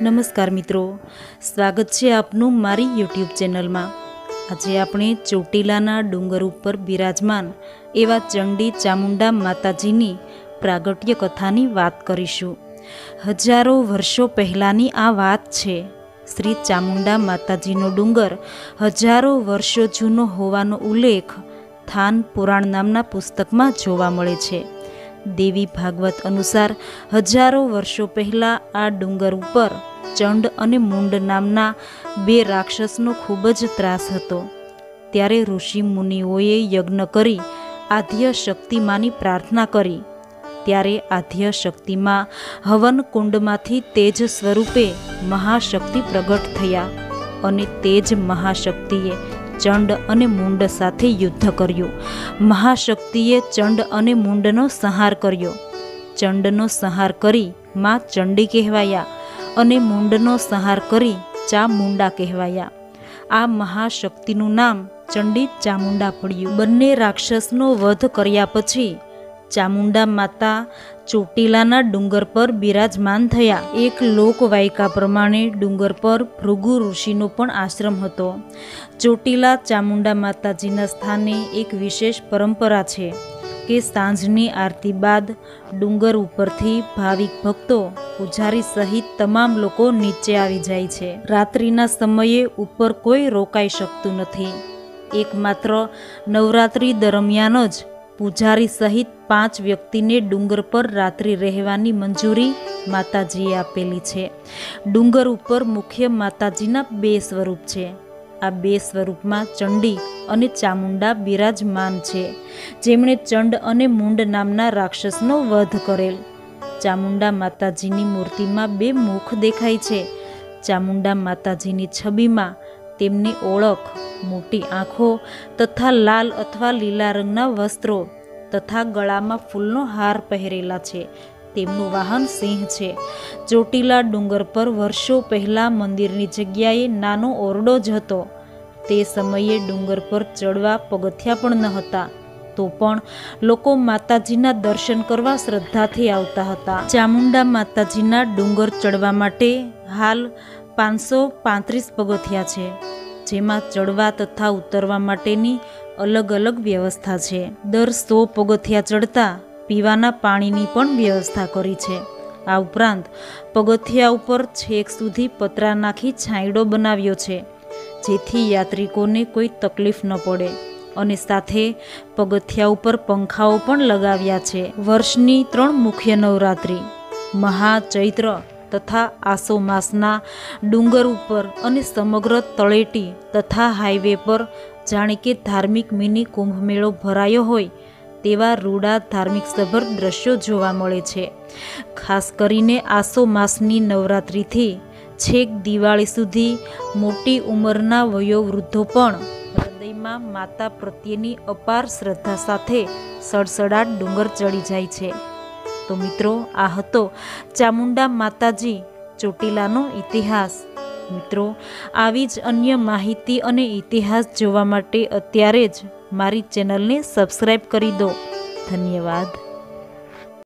નમસ્કાર મિત્રો. સ્વાગત છે આપનું મારી યુટ્યુબ ચેનલમાં. આજે આપણે ચોટીલાના ડુંગર ઉપર બિરાજમાન એવા ચંડી ચામુંડા માતાજીની પ્રાગટ્ય કથાની વાત કરીશું. હજારો વર્ષો પહેલાંની આ વાત છે. શ્રી ચામુંડા માતાજીનો ડુંગર હજારો વર્ષો જૂનો હોવાનો ઉલ્લેખ થાન પુરાણ નામના પુસ્તકમાં જોવા મળે છે. દેવી ભાગવત અનુસાર હજારો વર્ષો પહેલાં આ ડુંગર ઉપર ચંડ અને મુંડ નામના બે રાક્ષસનો ખૂબ જ ત્રાસ હતો. ત્યારે ઋષિ મુનિઓએ યજ્ઞ કરી આદ્ય શક્તિમાની પ્રાર્થના કરી. ત્યારે આદ્ય શક્તિમાં હવન કુંડમાંથી તેજ સ્વરૂપે મહાશક્તિ પ્રગટ થયા અને તેજ મહાશક્તિએ ચંડ અને મુંડ સાથે યુદ્ધ કર્યું. મહાશક્તિએ ચંડ અને મુંડનો સંહાર કર્યો. ચંડનો સંહાર કરી મા ચંડી કહેવાયા અને મુંડનો સંહાર કરી ચા મુંડા કહેવાયા. આ મહાશક્તિનું નામ ચંડી ચામુંડા પડ્યું. બંને રાક્ષસનો વધ કર્યા પછી ચામુંડા માતા ચોટીલાના ડુંગર પર બિરાજમાન થયા. એક લોકવાયકા પ્રમાણે ડુંગર પર ભૃગુ ઋષિનો પણ આશ્રમ હતો. ચોટીલા ચામુંડા માતાજીના સ્થાને એક વિશેષ પરંપરા છે કે સાંજની આરતી બાદ ડુંગર ઉપરથી ભાવિક ભક્તો, પૂજારી સહિત તમામ લોકો નીચે આવી જાય છે. રાત્રિના સમયે ઉપર કોઈ રોકાઈ શકતું નથી. એકમાત્ર નવરાત્રિ દરમિયાન જ પૂજારી સહિત પાંચ વ્યક્તિને ડુંગર પર રાત્રિ રહેવાની મંજૂરી માતાજીએ આપેલી છે. ડુંગર ઉપર મુખ્ય માતાજીના બે સ્વરૂપ છે. આ બે સ્વરૂપમાં ચંડી અને ચામુંડા બિરાજમાન છે. જેમણે ચંડ અને મુંડ નામના રાક્ષસનો વધ કરેલ. ચામુંડા માતાજીની મૂર્તિમાં બે મુખ દેખાય છે. ચામુંડા માતાજીની છબીમાં તેમની ઓળખ મોટી આંખો તથા લાલ અથવા લીલા રંગના વસ્ત્રો તથા ગળામાં ફૂલનો હાર પહેરેલા છે. તેમનું વાહન સિંહ છે. ચોટીલા ડુંગર પર વર્ષો પહેલાં મંદિરની જગ્યાએ નાનો ઓરડો જ હતો. તે સમયે ડુંગર પર ચડવા પગથિયા પણ ન હતા. તો પણ લોકો માતાજીના દર્શન કરવા શ્રદ્ધાથી આવતા હતા. ચામુંડા માતાજીના ડુંગર ચડવા માટે હાલ પાંચસો પાંત્રીસ પગથિયા છે. જેમાં ચડવા તથા ઉતરવા માટેની અલગ અલગ વ્યવસ્થા છે. દર સો પગથિયા ચડતા પીવાના પાણીની પણ વ્યવસ્થા કરી છે. આ ઉપરાંત પગથિયા ઉપર છેક સુધી પતરા નાખી છાંયડો બનાવ્યો છે, જેથી યાત્રિકોને કોઈ તકલીફ ન પડે. અને સાથે પગથિયા ઉપર પંખાઓ પણ લગાવ્યા છે. વર્ષની ત્રણ મુખ્ય નવરાત્રિ મહા ચૈત્ર તથા આસો માસના ડુંગર ઉપર અને સમગ્ર તળેટી તથા હાઈવે પર જાણે કે ધાર્મિક મિની કુંભ મેળો ભરાયો હોય તેવા રૂડા ધાર્મિક સભર દ્રશ્યો જોવા મળે છે. ખાસ કરીને આસો માસની નવરાત્રિથી છેક દિવાળી સુધી મોટી ઉંમરના વયોવૃદ્ધો પણ હૃદયમાં માતા પ્રત્યેની અપાર શ્રદ્ધા સાથે સડસડાટ ડુંગર ચડી જાય છે. તો મિત્રો, આ હતો ચામુંડા માતાજી ચોટીલાનો ઇતિહાસ. મિત્રો, આવી જ અન્ય માહિતી અને ઇતિહાસ જોવા માટે અત્યારે જ મારી ચેનલને સબસ્ક્રાઈબ કરી દો. ધન્યવાદ.